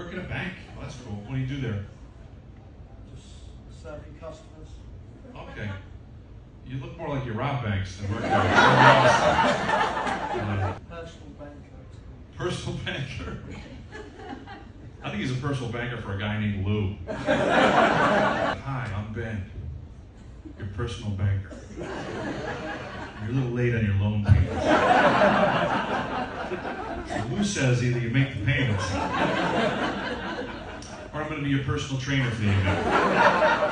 work at a bank. Well, that's cool. What do you do there? Just serving customers. Okay. You look more like you rob banks than work there. uh, Personal banker. personal banker. I think he's a personal banker for a guy named Lou. Hi, I'm Ben, your personal banker. You're a little late on your loan payments. Lou says either you make the payments, or I'm going to be your personal trainer for the event.